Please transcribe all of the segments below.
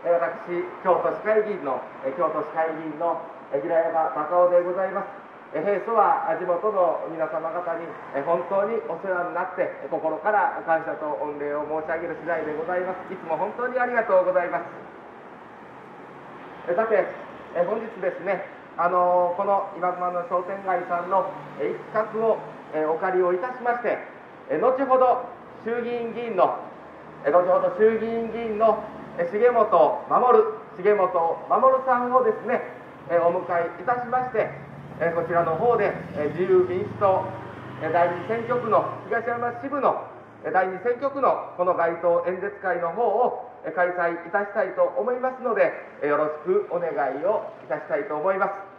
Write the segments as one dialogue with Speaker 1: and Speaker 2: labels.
Speaker 1: 私、京都市会議員の、京都市会議員の平山隆夫でございます。平素は地元の皆様方に本当にお世話になって心から感謝と御礼を申し上げる次第でございますいつも本当にありがとうございますさて本日ですねあのこの今熊の商店街さんの一角をお借りをいたしまして後ほど衆議院議員の後ほど衆議院議員の重本守重本守さんをですねお迎えいたしましてこちらの方で自由民主党第2選挙区の東山支部の第2選挙区のこの街頭演説会の方を開催いたしたいと思いますのでよろしくお願いをいたしたいと思います。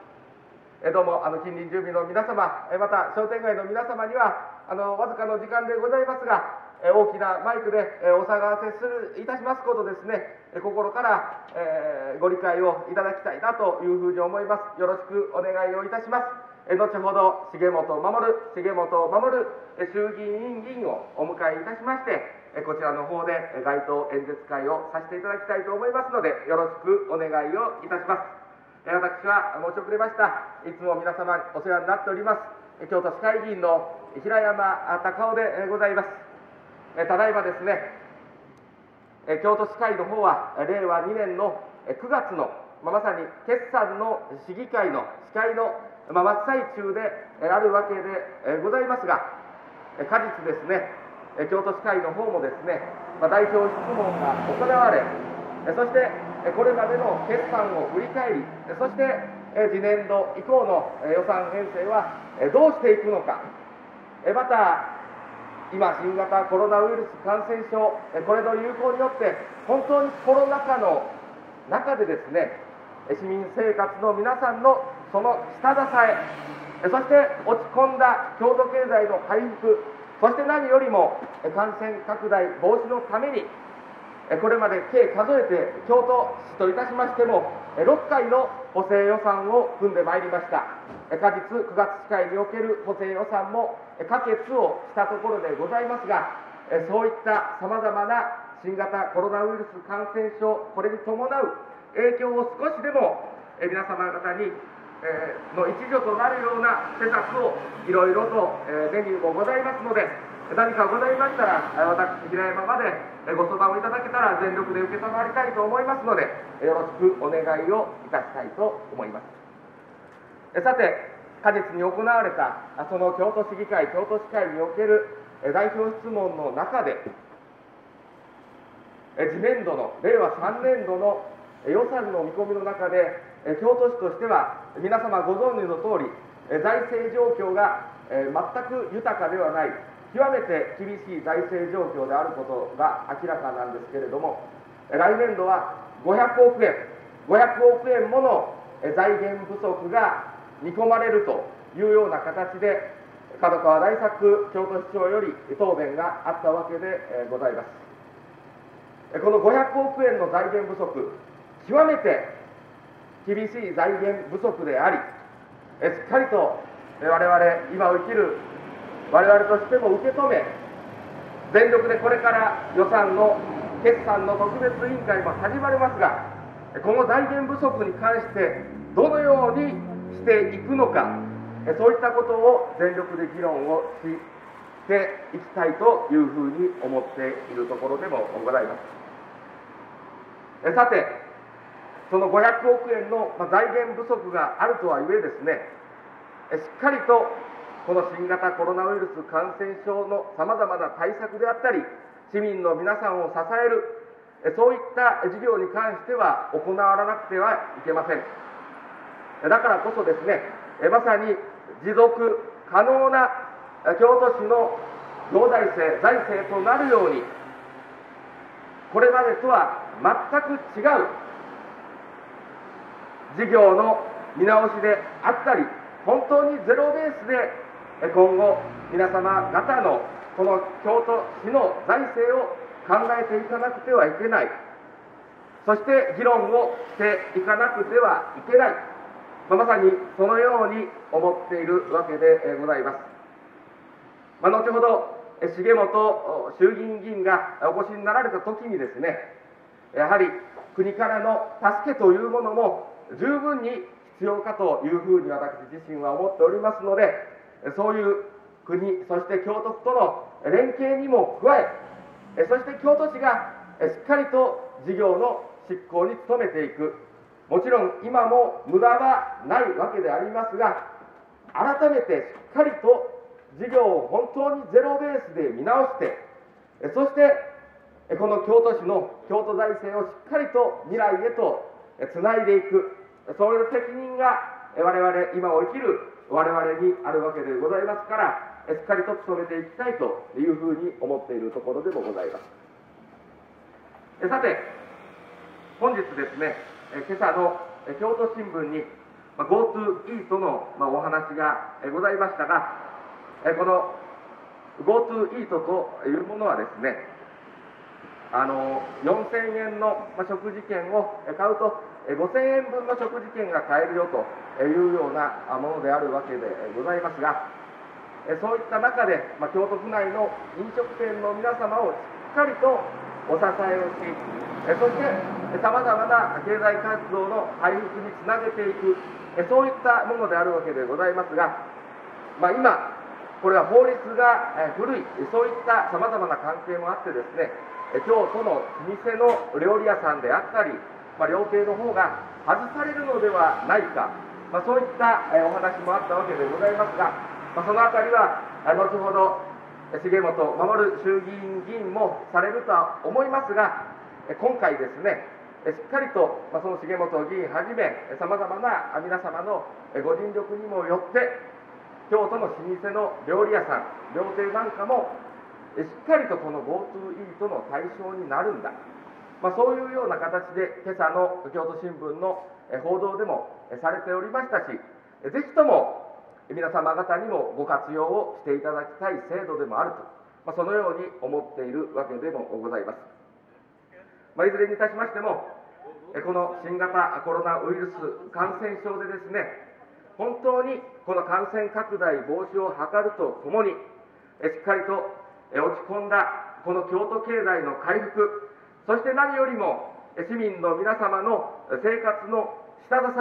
Speaker 1: どうもあの近隣住民の皆様また商店街の皆様にはあのわずかの時間でございますが大きなマイクでお騒がせするいたしますことですね。心から、えご理解をいただきたいなというふうに思います。よろしくお願いをいたします。後ほど重本を守る重本を守る衆議院議員をお迎えいたしましてこちらの方で街頭演説会をさせていただきたいと思いますのでよろしくお願いをいたします。私は申し遅れました。いつも皆様お世話になっております。京都市会議員の平山隆夫でございます。ただいまですね京都市会の方は令和2年の9月のままさに決算の市議会の司会のまあ、真っ最中であるわけでございますが、果実ですね、京都市会の方もですね、ま、代表質問が行われ、そしてこれまでの決算を振り返り、そして次年度以降の予算編成はどうしていくのか、また今、新型コロナウイルス感染症、これの流行によって、本当にコロナ禍の中でですね、市民生活の皆さんのその下支えそして落ち込んだ郷土経済の回復そして何よりも感染拡大防止のためにこれまで計数えて京都市といたしましても6回の補正予算を組んでまいりました。果実9月司会における補正予算も可決をしたところでございますがそういったさまざまな新型コロナウイルス感染症これに伴う影響を少しでも皆様方にの一助となるような施策をいろいろと、メニューもございますので何かございましたら私平山までご相談をいただけたら全力で受け止まりたいと思いますのでよろしくお願いをいたしたいと思います。さて果実に行われたその京都市議会京都市会における代表質問の中で次年度の令和3年度の予算の見込みの中で京都市としては皆様ご存知の通り財政状況が全く豊かではない。極めて厳しい財政状況であることが明らかなんですけれども来年度は500億円500億円もの財源不足が見込まれるというような形で角川大作京都市長より答弁があったわけでございます。この500億円の財源不足極めて厳しい財源不足であり、しっかりと我々、今を生きる我々としても受け止め、全力でこれから予算の決算の特別委員会も始まりますが、この財源不足に関してどのようにしていくのか、そういったことを全力で議論をしていきたいというふうに思っているところでもございます。さて、その500億円の財源不足があるとはいえですね、しっかりとこの新型コロナウイルス感染症のさまざまな対策であったり、市民の皆さんを支える、そういった事業に関しては行わなくてはいけません。だからこそですね、まさに持続可能な京都市の行財政、財政となるように、これまでとは全く違う事業の見直しであったり、本当にゼロベースで今後、皆様方のこの京都市の財政を考えていかなくてはいけない、そして議論をしていかなくてはいけない、まさにそのように思っているわけでございます。まあ、後ほど重本衆議院議員がお越しになられた時にですね、やはり国からの助けというものも十分に必要かというふうに私自身は思っておりますのでそういう国そして京都府との連携にも加えそして京都市がしっかりと事業の執行に努めていく。もちろん今も無駄はないわけでありますが改めてしっかりと事業を本当にゼロベースで見直してそしてこの京都市の京都財政をしっかりと未来へとつないでいく、そういう責任が我々、今を生きる我々にあるわけでございますから、しっかりと努めていきたいというふうに思っているところでもございます。さて、本日ですね、今朝の京都新聞に GoTo イートのお話がございましたが、この GoTo イートというものはですね、あの4000円の食事券を買うと5000円分の食事券が買えるよというようなものであるわけでございますがそういった中で、ま京都府内の飲食店の皆様をしっかりとお支えをしそしてさまざまな経済活動の回復につなげていくそういったものであるわけでございますが、まあ、今これは法律が古いそういったさまざまな関係もあってですね京都の老舗の料理屋さんであったり、まあ、料亭の方が外されるのではないか、まあ、そういったお話もあったわけでございますが、まあ、そのあたりは後ほど重本守衆議院議員もされるとは思いますが今回ですねしっかりと、まその重本議員はじめさまざまな皆様のご尽力にもよって京都の老舗の料理屋さん料亭なんかもしっかりとこの GoTo イートの対象になるんだ、まあ、そういうような形で今朝の京都新聞の報道でもされておりましたしぜひとも皆様方にもご活用をしていただきたい制度でもあると、まあ、そのように思っているわけでもございます、まあ、いずれにいたしましてもこの新型コロナウイルス感染症でですね本当にこの感染拡大防止を図るとともにしっかりと落ち込んだこの京都経済の回復そして何よりも市民の皆様の生活の下支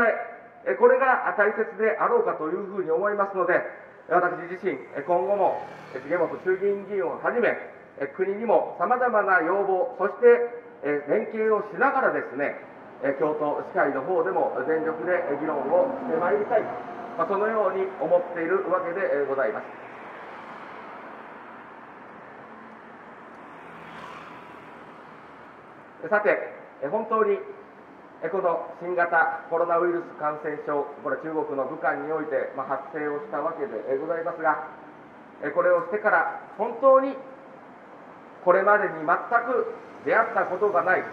Speaker 1: えこれが大切であろうかというふうに思いますので私自身今後も重本衆議院議員をはじめ国にもさまざまな要望そして連携をしながらですね京都市会の方でも全力で議論をしてまいりたい、ま、そのように思っているわけでございます。さて、本当にこの新型コロナウイルス感染症、これ中国の武漢において、発生をしたわけでございますが、これをしてから本当にこれまでに全く出会ったことがない、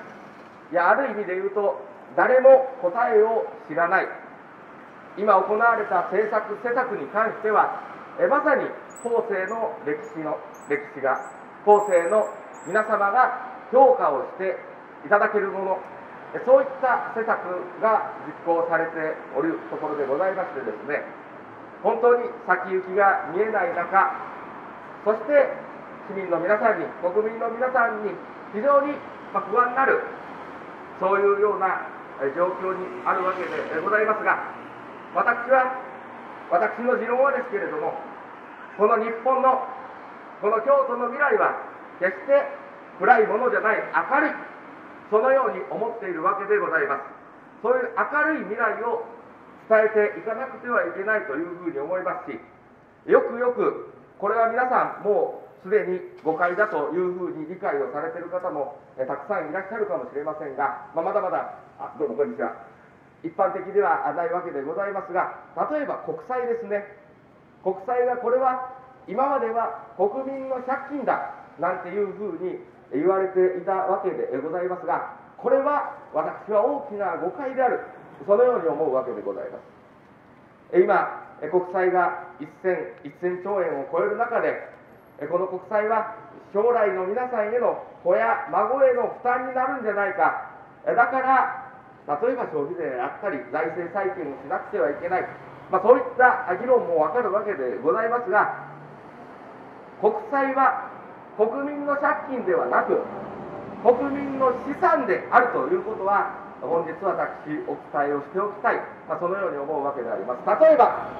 Speaker 1: いや、ある意味で言うと、誰も答えを知らない、今行われた政策、施策に関しては、まさに後世の歴史の歴史が、後世の皆様が評価をしていただけるもの。そういった施策が実行されておるところでございましてですね。本当に先行きが見えない中そして市民の皆さんに国民の皆さんに非常に不安になるそういうような状況にあるわけでございますが私は私の持論はですけれどもこの日本のこの京都の未来は決して暗いものじゃない明るいそのように思っているわけでございます。そういう明るい未来を伝えていかなくてはいけないというふうに思いますしよくよくこれは皆さんもうすでに誤解だというふうに理解をされている方もたくさんいらっしゃるかもしれませんが、まあ、まだまだあどうもこんにちは。一般的ではないわけでございますが例えば国債ですね。国債がこれは今までは国民の借金だなんていうふうに言われていたわけでございますがこれは私は大きな誤解である。そのように思うわけでございます。今国債が 1000, 1000兆円を超える中でこの国債は将来の皆さんへの子や孫への負担になるんじゃないか。だから例えば消費税であったり財政再建をしなくてはいけない、まあ、そういった議論もわかるわけでございますが国債は国民の借金ではなく国民の資産であるということは本日私お伝えをしておきたい、まあ、そのように思うわけであります。例えば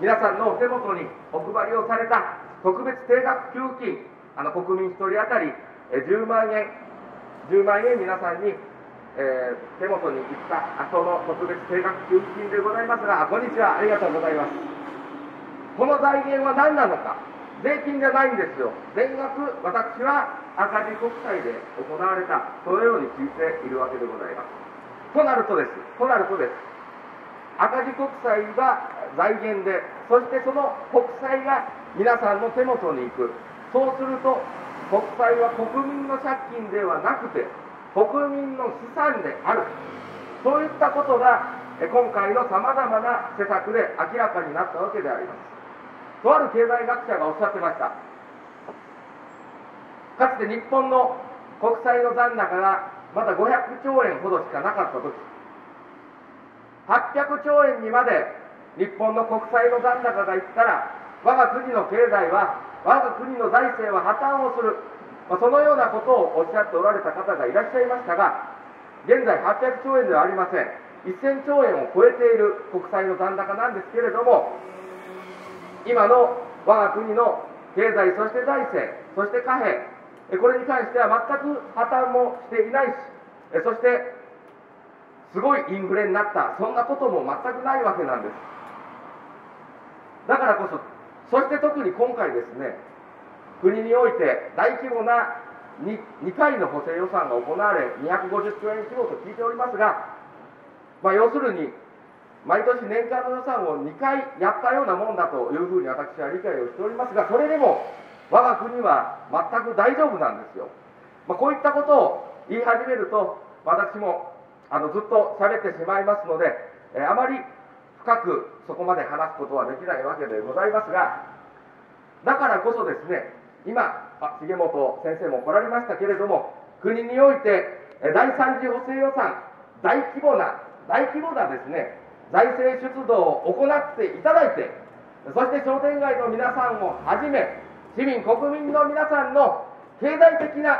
Speaker 1: 皆さんのお手元にお配りをされた特別定額給付金あの国民1人当たり10万円10万円皆さんに、えー、手元にいったその特別定額給付金でございますがこんにちはありがとうございます。この財源は何なのか。税金じゃないんですよ。全額私は赤字国債で行われたそのように聞いているわけでございます。となるとです。となるとです。赤字国債が財源でそしてその国債が皆さんの手元に行く。そうすると国債は国民の借金ではなくて国民の資産である。そういったことが今回のさまざまな施策で明らかになったわけであります。とある経済学者がおっしゃってました。かつて日本の国債の残高がまだ500兆円ほどしかなかった時800兆円にまで日本の国債の残高がいったら我が国の経済は我が国の財政は破綻をする、まあ、そのようなことをおっしゃっておられた方がいらっしゃいましたが現在800兆円ではありません。1000兆円を超えている国債の残高なんですけれども今の我が国の経済、そして財政、そして貨幣、これに関しては全く破綻もしていないし、そしてすごいインフレになった、そんなことも全くないわけなんです。だからこそ、そして特に今回ですね、国において大規模な 2, 2回の補正予算が行われ、250兆円規模と聞いておりますが、まあ、要するに毎年年間の予算を2回やったようなもんだというふうに私は理解をしておりますが、それでも我が国は全く大丈夫なんですよ。まあ、こういったことを言い始めると、私もあのずっと喋ってしまいますので、え、あまり深くそこまで話すことはできないわけでございますが、だからこそですね、今、あ重本先生も来られましたけれども、国において第3次補正予算、大規模な、大規模なですね、財政出動を行っていただいて、そして商店街の皆さんをはじめ、市民、国民の皆さんの経済的な、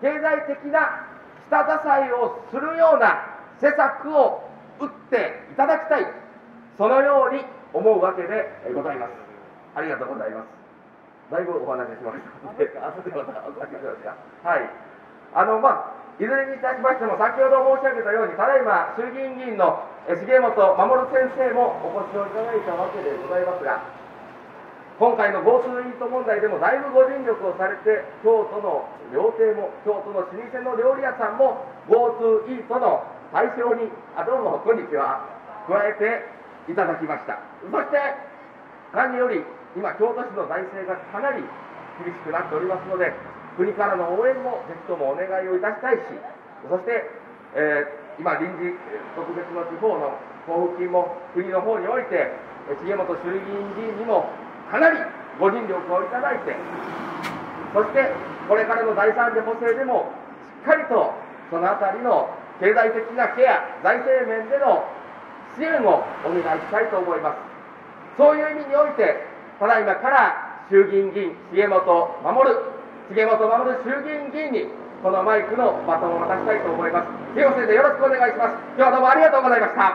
Speaker 1: 経済的な下支えをするような施策を打っていただきたい、そのように思うわけでございます。ありがとうございます。だいぶお話ししました。はい。あの、まあ、いずれにいたしましても、先ほど申し上げたように、ただいま衆議院議員の重本守先生もお越しをいただいたわけでございますが、今回の GoTo イート問題でもだいぶご尽力をされて、京都の料亭も、京都の老舗の料理屋さんも GoTo イートの対象に、あどうもこんにちは、加えていただきました。そして、何より今、京都市の財政がかなり厳しくなっておりますので、国からの応援もぜひともお願いをいたしたいし、そして、えー、今、臨時特別の地方の交付金も国の方において、重本衆議院議員にもかなりご尽力をいただいて、そしてこれからの第三次補正でも、しっかりとそのあたりの経済的なケア、財政面での支援をお願いしたいと思います。そういう意味において、ただいまから衆議院議員、重本守重本守衆議院議員にこのマイクのバトンを渡したいと思います。重本先生よろしくお願いします。今日はどうもありがとうございました。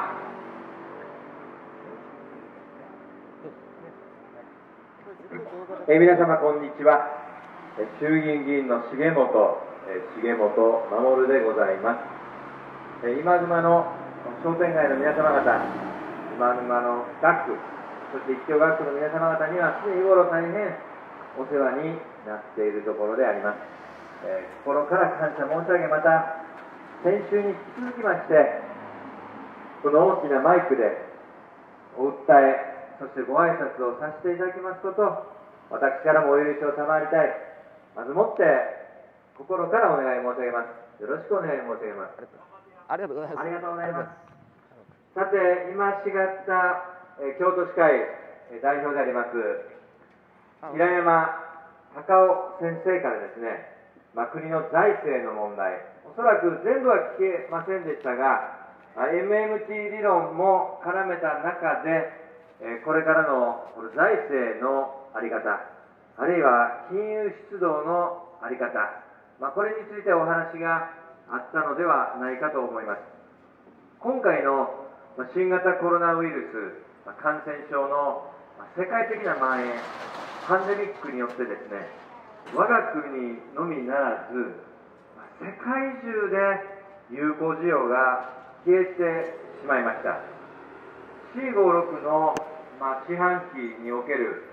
Speaker 2: え皆様こんにちは。衆議院議員の重本重本守でございます。今沼の商店街の皆様方今沼のスタッフそして一挙学区の皆様方には常日頃大変お世話になっているところであります、えー、心から感謝申し上げまた先週に引き続きましてこの大きなマイクでお訴えそしてご挨拶をさせていただきますこと私からもお許しを賜りたい。まずもって心からお願い申し上げます。よろしくお願い申し上げます。
Speaker 1: ありがとうございます。ありがとうございます。
Speaker 2: さて今しがった、え京都市会代表であります平山高尾先生からですね、まあ、国の財政の問題、おそらく全部は聞けませんでしたが、MMT 理論も絡めた中で、これからの財政の在り方、あるいは金融出動の在り方、まあ、これについてお話があったのではないかと思います。今回の新型コロナウイルス感染症の世界的な蔓延パンデミックによってですね我が国のみならず世界中で有効需要が消えてしまいました。C56 の、まあ、四半期における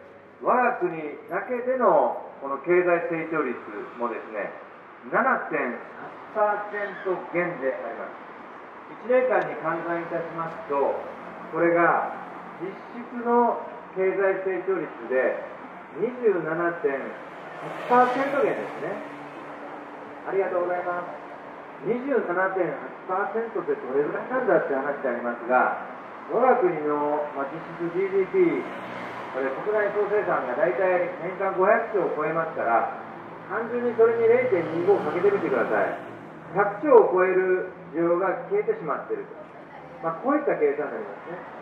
Speaker 2: 我が国だけでのこの経済成長率もですね7.8%減であります。1年間に換算いたしますとこれが実質の経済成長率で27.8% 8%減ですね。ありがとうございます。27.8%ってどれぐらいなんだって話でありますが、我が国の、ま実質 GDP、これ国内総生産が大体年間500兆を超えますから、単純にそれに0.25かけてみてください。100兆を超える需要が消えてしまっていると。まあ、こういった計算になりますね。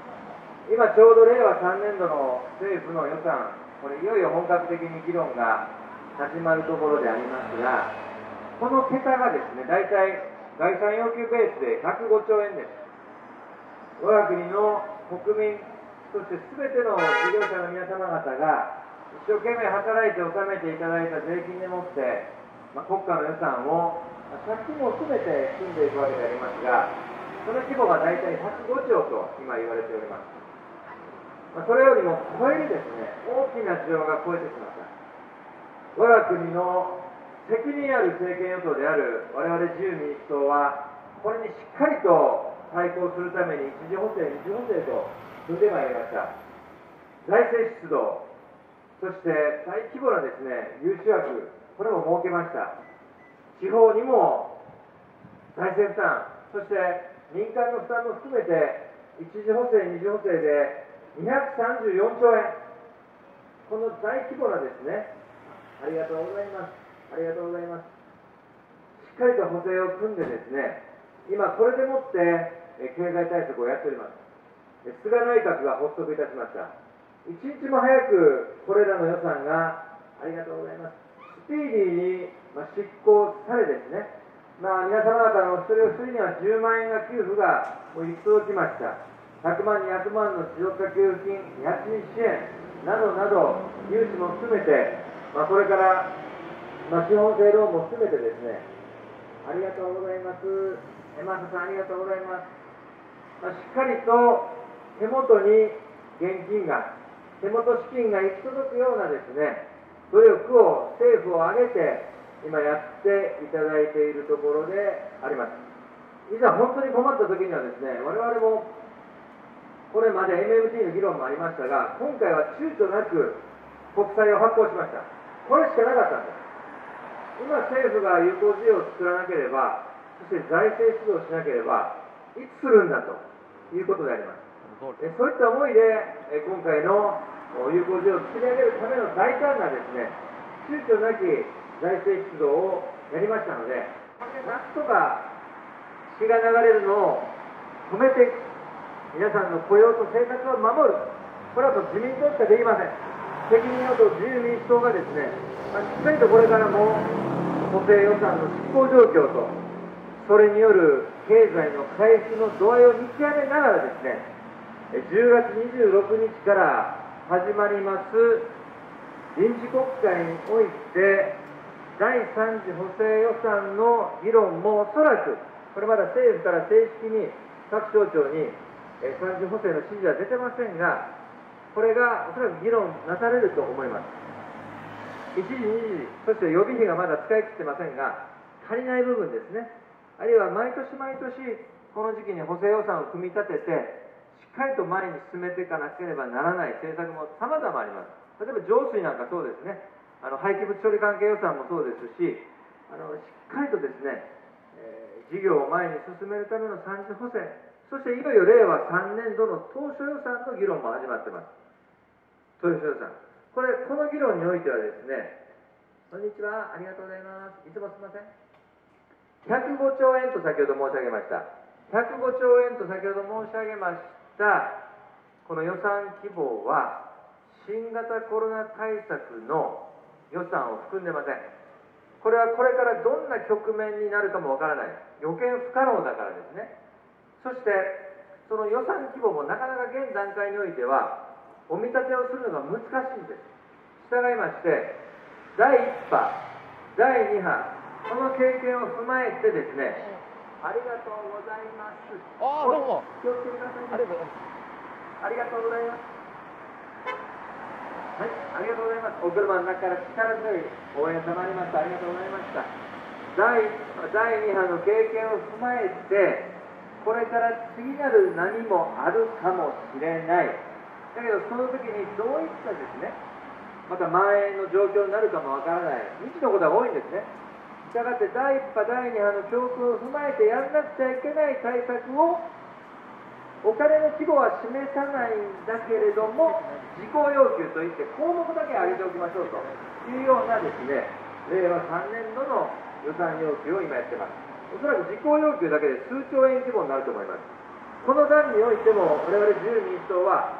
Speaker 2: 今ちょうど令和3年度の政府の予算、これいよいよ本格的に議論が始まるところでありますが、この桁がですね、大体概算要求ベースで105兆円です。我が国の国民、そして全ての事業者の皆様方が一生懸命働いて納めていただいた税金でもって、まあ、国家の予算を、ま、借金も含めて組んでいくわけでありますが、その規模が大体105兆と今言われております。まあ、それよりも超えるですね、大きな需要が超えてしまった。我が国の責任ある政権与党である我々自由民主党は、これにしっかりと対抗するために一次補正、二次補正と踏んでまいりました。財政出動、そして大規模なですね、融資枠、これも設けました。地方にも財政負担、そして民間の負担も含めて、一次補正、二次補正で234兆円、この大規模なですね、ありがとうございます。ありがとうございます。しっかりと補正を組んでですね、今これでもって経済対策をやっております。菅内閣が発足いたしました。一日も早くこれらの予算が、ありがとうございます。スピーディーに執行されですね、まあ、皆様方のお一人お一人には10万円が給付がもう行き届きました。100万、200万の持続化給付金、家賃支援などなど、融資も含めて、まあ、これから、まあ、資本性ローンも含めてですね、ありがとうございます。エマサさん、ありがとうございます。まあ、しっかりと手元に現金が、手元資金が行き届くようなですね、努力を政府を挙げて、今やっていただいているところであります。いざ本当に困った時にはですね、我々もこれまで MMT の議論もありましたが、今回は躊躇なく国債を発行しました。これしかなかったんです。今、政府が有効事業を作らなければ、そして財政出動しなければ、いつするんだということであります。えそういった思いで、え今回の有効事業を作り上げるための大胆なですね、躊躇なき財政出動をやりましたので、なんとか血が流れるのを止めて、皆さんの雇用と生活を守る、これはと自民党しかできません。責任与党自由民主党がですね、まあ、しっかりとこれからも補正予算の執行状況と、それによる経済の回復の度合いを見極めながらですね、10月26日から始まります臨時国会において、第3次補正予算の議論もおそらく、これまだ政府から正式に各省庁に3次補正の指示は出てませんが、これがおそらく議論なされると思います。1時、2時、そして予備費がまだ使い切ってませんが、足りない部分ですね、あるいは毎年毎年、この時期に補正予算を組み立てて、しっかりと前に進めていかなければならない政策もさまざまあります。例えば浄水なんかそうですね、あの廃棄物処理関係予算もそうですし、あのしっかりとですね、えー、事業を前に進めるための三次補正、そしていよいよ令和3年度の当初予算の議論も始まってます。当初予算。これ、この議論においてはですね、こんにちは、ありがとうございます。いつもすみません。105兆円と先ほど申し上げました。105兆円と先ほど申し上げました、この予算規模は、新型コロナ対策の予算を含んでません。これはこれからどんな局面になるかもわからない予見不可能だからですねそしてその予算規模もなかなか現段階においてはお見立てをするのが難しいんです。従いまして第1波第2波この経験を踏まえてですねありがとうございます。
Speaker 1: ああどうも。
Speaker 2: 気をつけてください、ね、
Speaker 1: ありがとうございます。
Speaker 2: ありがとうございますはいありがとうございます。お車の中から力強い応援賜りました。ありがとうございました。第第2波の経験を踏まえてこれから次なる波もあるかもしれない。だけどその時にどういったですねまた蔓延の状況になるかもわからない。未知のことが多いんですね。したがって第1波第2波の教訓を踏まえてやんなくちゃいけない対策をお金の規模は示さないんだけれども事項要求といって項目だけ上げておきましょうというようなですね令和3年度の予算要求を今やってます。おそらく事項要求だけで数兆円規模になると思います。この段においても我々自由民主党は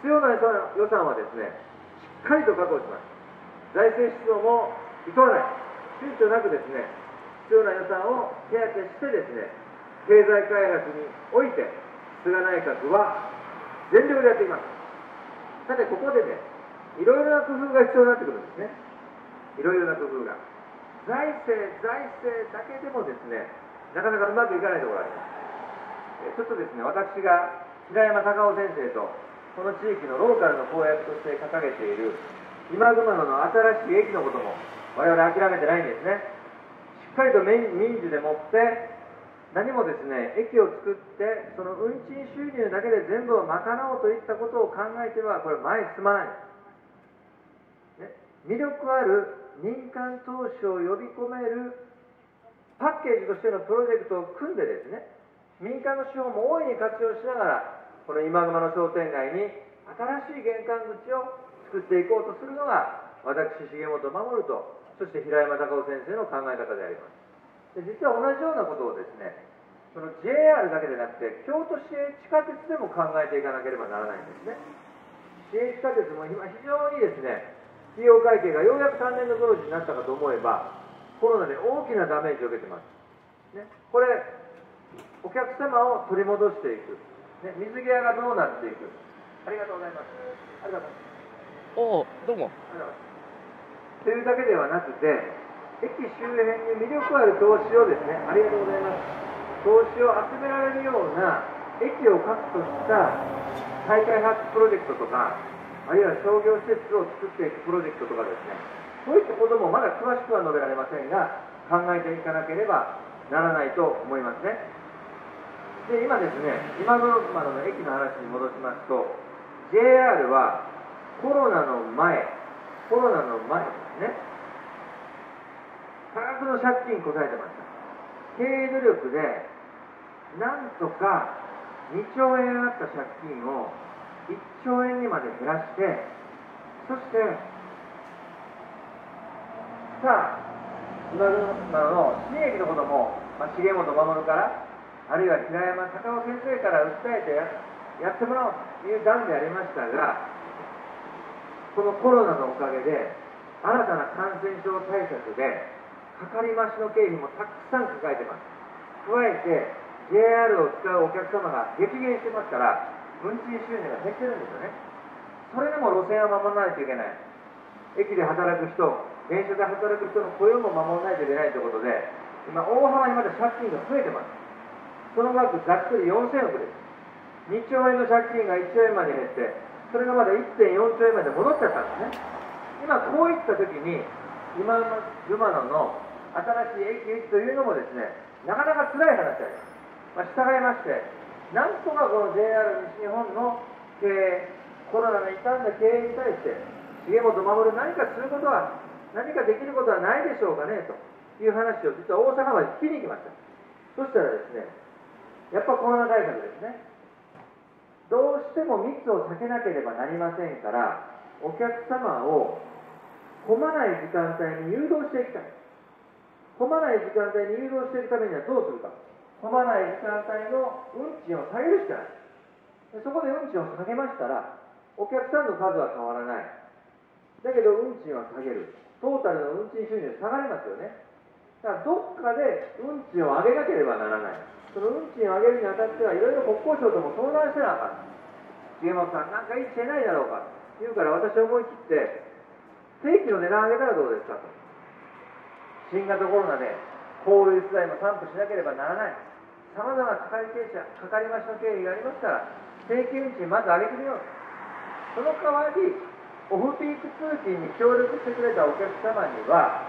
Speaker 2: 必要な予算はですねしっかりと確保します。財政出動もいとわない。躊躇なくですね必要な予算を手当てしてですね経済開発において菅内閣は全力でやっています。さてここでねいろいろな工夫が必要になってくるんですね。いろいろな工夫が。財政財政だけでもですねなかなかうまくいかないところがあります。ちょっとですね私が平山隆夫先生とこの地域のローカルの公約として掲げている今熊野の新しい駅のことも我々諦めてないんですね。しっかりと民事でもって何もですね駅を作ってその運賃収入だけで全部を賄おうといったことを考えてはこれ前に進まない、ね、魅力ある民間投資を呼び込めるパッケージとしてのプロジェクトを組んでですね民間の資本も大いに活用しながらこの今熊の商店街に新しい玄関口を作っていこうとするのが私重本守とそして平山隆夫先生の考え方であります。で実は同じようなことをですねその JR だけでなくて京都市営地下鉄でも考えていかなければならないんですね。市営地下鉄も今非常にですね費用会計がようやく3年の黒字になったかと思えばコロナで大きなダメージを受けてます、ね、これお客様を取り戻していく、ね、水際がどうなっていく。ありがとうございます。ありがとうございます。おおどうも。ありがとうございます。というだけではなくて駅周辺に魅力ある投資をですねありがとうございます。投資を集められるような駅を核とした再開発プロジェクトとかあるいは商業施設を作っていくプロジェクトとかですね。そういったこともまだ詳しくは述べられませんが考えていかなければならないと思いますね。で今ですね今頃までの駅の話に戻しますと JR はコロナの前コロナの前ですね。多額の借金こさえてました。経営努力でなんとか2兆円あった借金を兆円にまで減らしてそしてさあ今の新駅のことも、まあ、重本守からあるいは平山隆夫先生から訴えてやってもらおうという段でありましたがこのコロナのおかげで新たな感染症対策でかかり増しの経費もたくさん抱えてます。加えて JR を使うお客様が激減してますから運賃収入が減ってるんですよね。それでも路線は守らないといけない。駅で働く人電車で働く人の雇用も守らないといけないということで今大幅にまだ借金が増えてます。その額ざっくり4000億です。2兆円の借金が1兆円まで減ってそれがまだ1.4兆円まで戻っちゃったんですね。今こういった時に今の熊野の新しい駅駅というのもですねなかなか辛い話であります、まあ、従いましてなんとかこの JR 西日本の経営コロナの傷んだ経営に対して重本守何かすることは何かできることはないでしょうかねという話を実は大阪まで聞きに行きました。そしたらですねやっぱコロナ対策ですね。どうしても密を避けなければなりませんからお客様を混まない時間帯に誘導していきたい。混まない時間帯に誘導していくためにはどうするか。混まない時間帯の運賃を下げるしかないそこで運賃を下げましたらお客さんの数は変わらないだけど運賃は下げる。トータルの運賃収入下がりますよね。だからどっかで運賃を上げなければならない。その運賃を上げるにあたってはいろいろ国交省とも相談してなあかん。重本さん、なんかいいしてないだろうか。言うから私は思い切って、定期の値段上げたらどうですかと。新型コロナで交流出題も散布しなければならない。さまざまかかり経者、かかりましの経緯がありますから、定期運賃まず上げてみよう。その代わり、オフピーク通勤に協力してくれたお客様には、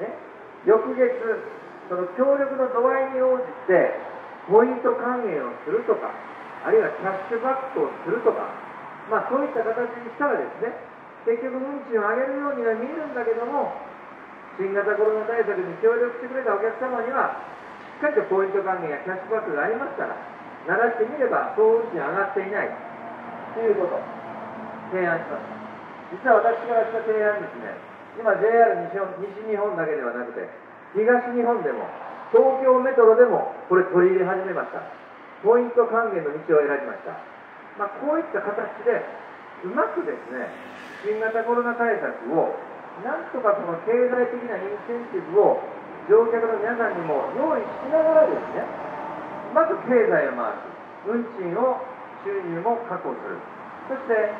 Speaker 2: ね、翌月、その協力の度合いに応じて、ポイント還元をするとか、あるいはキャッシュバックをするとか、まあ、そういった形にしたらですね、結局運賃を上げるようには見えるんだけども、新型コロナ対策に協力してくれたお客様には、っかりとポイント還元やキャッシュバックがありますから、鳴らしてみれば総運賃上がっていないということ、提案します。実は私からした提案ですね、今 JR 西西日本だけではなくて、東日本でも、東京メトロでもこれ取り入れ始めました。ポイント還元の道を選びました。まあ、こういった形で、うまくですね、新型コロナ対策を、なんとかその経済的なインセンティブを乗客の皆さんにも用意しながらですね、まず経済を回す、運賃を収入も確保する、そして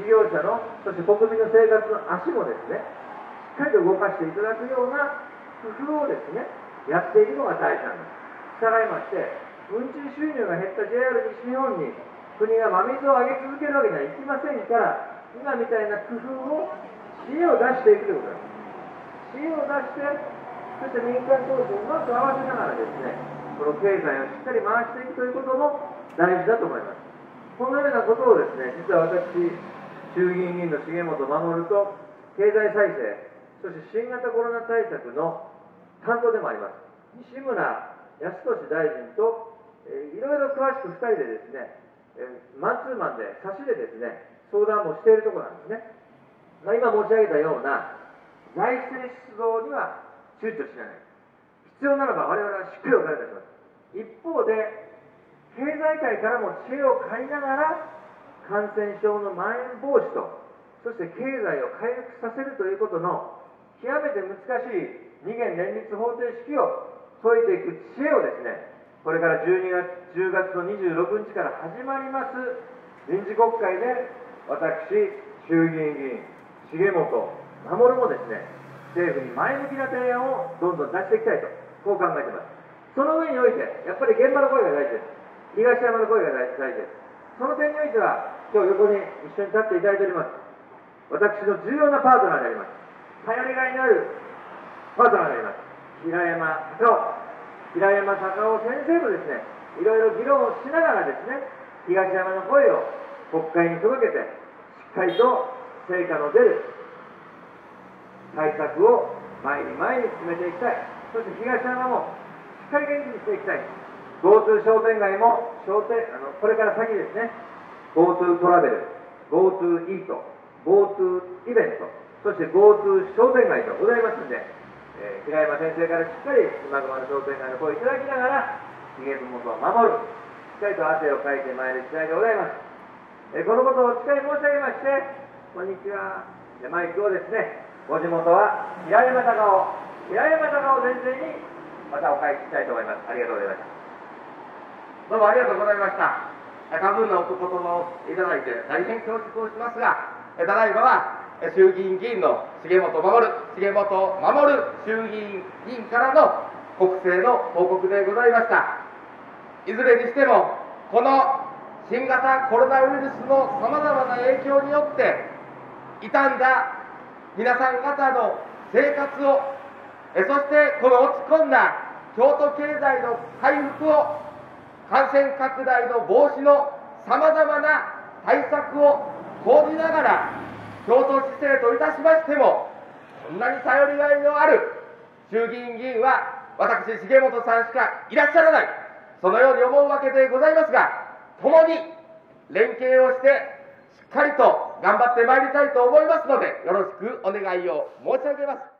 Speaker 2: 事業者の、そして国民の生活の足もですね、しっかりと動かしていただくような工夫をですね、やっていくのが大事なんです。従いまして、運賃収入が減った JR 西日本に国が真水を上げ続けるわけにはいきませんから、今みたいな工夫を、知恵を出していくということです。知恵を出して、そして民間投資をうまく合わせながらですね、この経済をしっかり回していくということも大事だと思います。このようなことをですね、実は私、衆議院議員の重本守と、経済再生、そして新型コロナ対策の担当でもあります、西村康稔大臣と、えー、いろいろ詳しく2人でですね、えー、マンツーマンで、差しでですね、相談もしているところなんですね。まあ、今申し上げたような、財政出動には躊躇しない。必要ならば我々はしっかりお金出します。一方で、経済界からも知恵を借りながら、感染症のまん延防止と、そして経済を回復させるということの極めて難しい二元連立方程式を解いていく知恵をですね、これから12月、10月の26日から始まります臨時国会で、私、衆議院議員、重本守もですね、政府に前向きな提案をどんどん出していきたいと、こう考えています。その上において、やっぱり現場の声が大事です。東山の声が大事です。その点においては、今日横に一緒に立っていただいております。私の重要なパートナーであります。頼りがいのあるパートナーがいます。平山隆夫。平山隆夫先生とですね、いろいろ議論をしながらですね、東山の声を国会に届けて、しっかりと成果の出る対策を前に前に進めていきたい。そして東山もしっかり元気にしていきたい。GoTo 商店街も商店あのこれから先ですね、GoTo トラベル、GoTo イート、GoTo イベント、そして GoTo 商店街とございますんで、えー、平山先生からしっかり今熊の商店街の声をいただきながら、重本を守る、しっかりと汗をかいてまいる次第でございます。えー、このことをしっかり申し上げまして、こんにちは。マイクをですね、ご地元は平山高尾、平山高尾先生にまたお返ししたいと思います。ありがとうございました。
Speaker 1: どうもありがとうございました。半分のお言葉をいただいて大変恐縮をしますが、ただいまは衆議院議員の重本守、重本守衆議院議員からの国政の報告でございました。いずれにしても、この新型コロナウイルスのさまざまな影響によって、傷んだ皆さん方の生活をえ、そしてこの落ち込んだ京都経済の回復を、感染拡大の防止のさまざまな対策を講じながら、京都市政といたしましても、こんなに頼りがいのある衆議院議員は、私、重本さんしかいらっしゃらない、そのように思うわけでございますが、共に連携をして、しっかりと頑張ってまいりたいと思いますので、よろしくお願いを申し上げます。